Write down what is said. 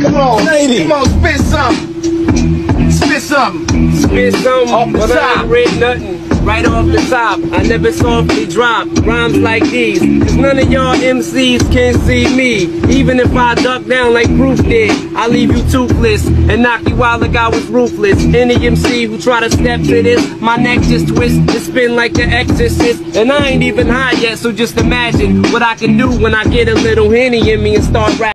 Come on, Lady. come on, spit something. Spit something. Spit something, Off the but I ain't read nothing. Right off the top, I never softly drop rhymes like these. Cause none of y'all MCs can see me. Even if I duck down like Proof did, I leave you toothless and knock you out like I was ruthless. Any MC who try to step to this, my neck just twist and spin like the exorcist. And I ain't even high yet, so just imagine what I can do when I get a little henny in me and start rapping.